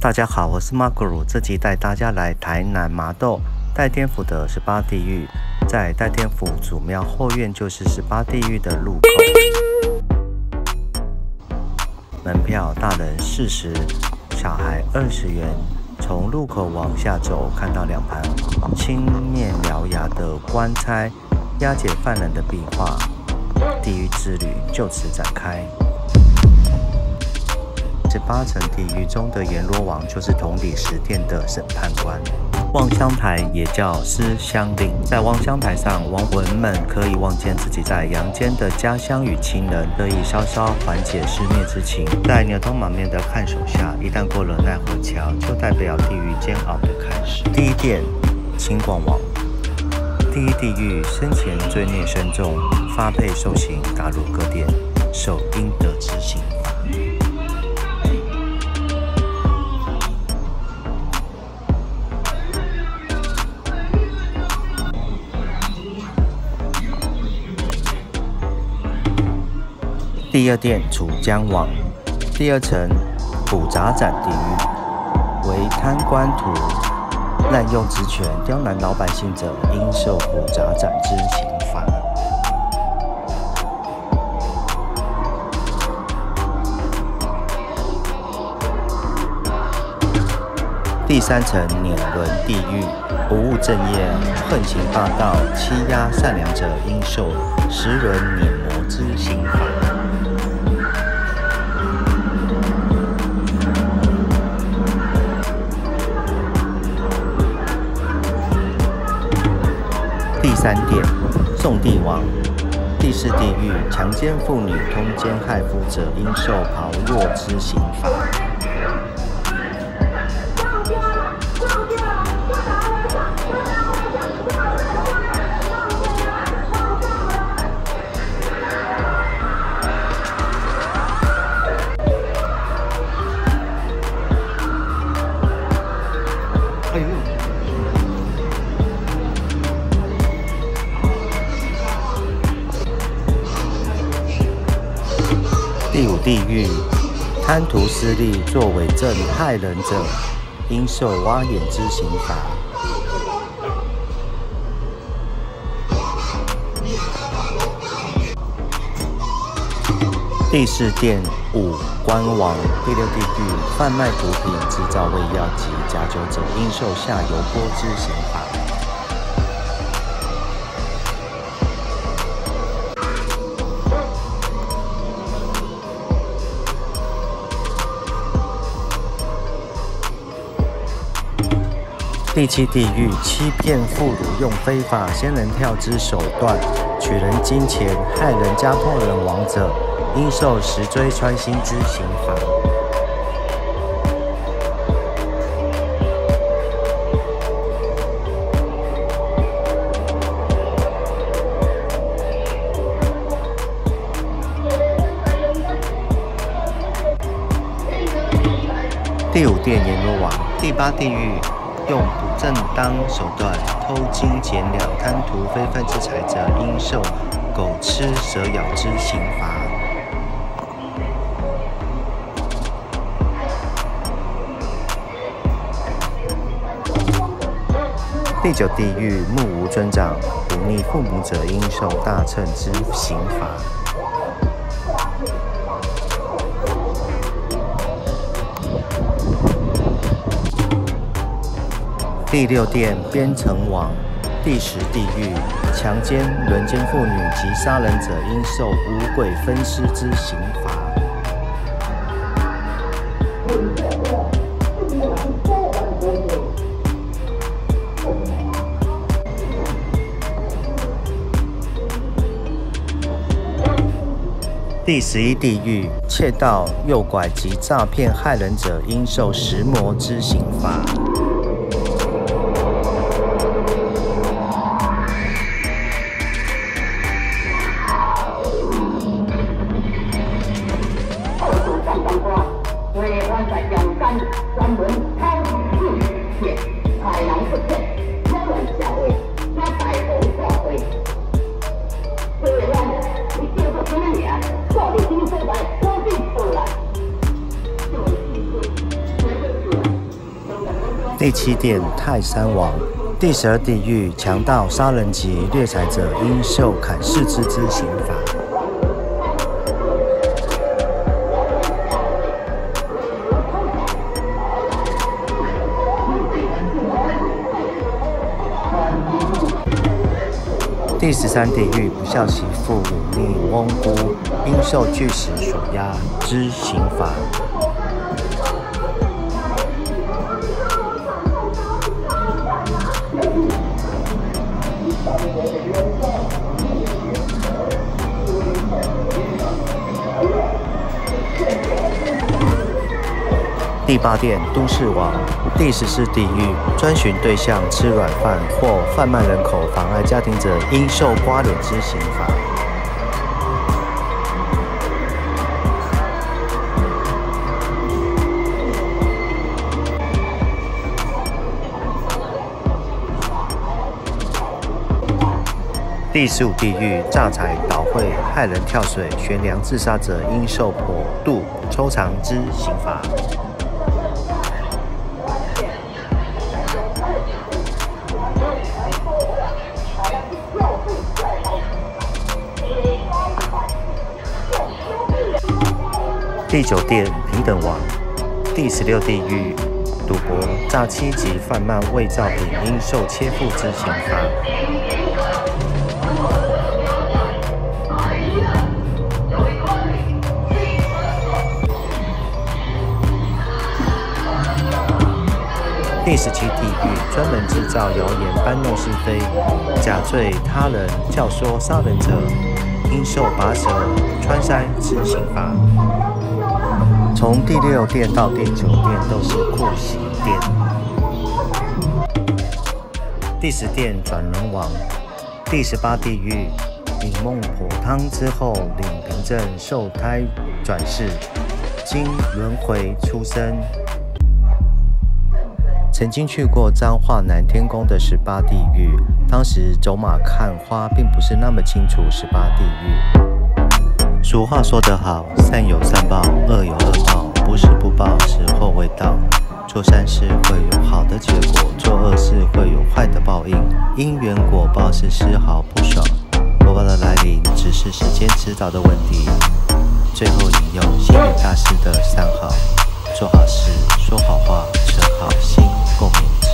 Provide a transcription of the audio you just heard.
大家好，我是马古鲁，这集带大家来台南麻豆代天府的十八地狱，在代天府祖庙后院就是十八地狱的入口。门票大人四十，小孩二十元。从入口往下走，看到两盘青面獠牙的官差押解犯人的壁画，地狱之旅就此展开。十八层地狱中的阎罗王就是同里十殿的审判官。望乡台也叫思乡岭，在望乡台上，亡魂们可以望见自己在阳间的家乡与亲人，得以稍稍缓解思念之情。在牛头马面的看守下，一旦过了奈何桥，就代表地狱煎熬的开始。第一殿，清广王。第一地狱生前罪孽深重，发配受刑，打入各殿，受应第二殿楚江王，第二层捕杂斩地狱，为贪官图滥用职权刁难老百姓者，应受捕杂斩之刑罚。第三层碾轮地狱，不务正业、横行霸道、欺压善良者，应受十轮碾磨之刑罚。三殿，宋帝王，第四地狱，强奸妇女、通奸害妇者，应受炮烙之刑罚。第五地狱，贪图私利、作伪证害人者，应受挖眼之刑罚。第四殿五官王，第六地狱，贩卖毒品、制造胃药及假酒者，应受下油锅之刑罚。第七地狱，欺骗妇孺，用非法仙人跳之手段取人金钱，害人家破人亡者，应受石锥穿心之刑罚。第五殿阎罗王，第八地狱。用不正当手段偷金减两、贪图非分之财者，应受狗吃蛇咬之刑罚。第九地狱目无尊长、忤逆父母者，应受大乘之刑罚。第六殿边城王，第十地狱强奸、轮奸妇女及杀人者，应受五鬼分尸之刑罚。第十一地狱窃盗、诱拐及诈骗害人者，应受石磨之刑罚。第七殿泰山王，第十二地狱强盗、杀人及掠财者应受砍四肢之刑罚。第十三地狱不孝媳妇忤逆翁姑，应受巨石所压之刑罚。第八殿都市王，第十四地狱专寻对象吃软饭或贩卖人口妨碍家庭者，应受刮脸之刑罚。第十五地狱诈财倒会害人跳水悬梁自杀者，应受剖肚抽肠之刑罚。第九殿平等王，第十六地狱赌博、诈欺及贩卖伪造品，应受切腹之刑罚。第十七地狱专门制造谣言、搬弄是非、假罪他人、教唆杀人者，应受拔舌、穿腮之刑罚。从第六殿到第九殿都是酷刑殿。第十殿转轮王，第十八地狱饮孟婆汤之后领凭证受胎转世，经轮回出生。曾经去过彰化南天宫的十八地狱，当时走马看花，并不是那么清楚十八地狱。俗话说得好，善有善报，恶有恶报，不是不报，时候未到。做善事会有好的结果，做恶事会有坏的报应。因缘果报是丝毫不爽，果报的来临只是时间迟早的问题。最后引用星云大师的三好：做好事，说好话，存好心。共勉。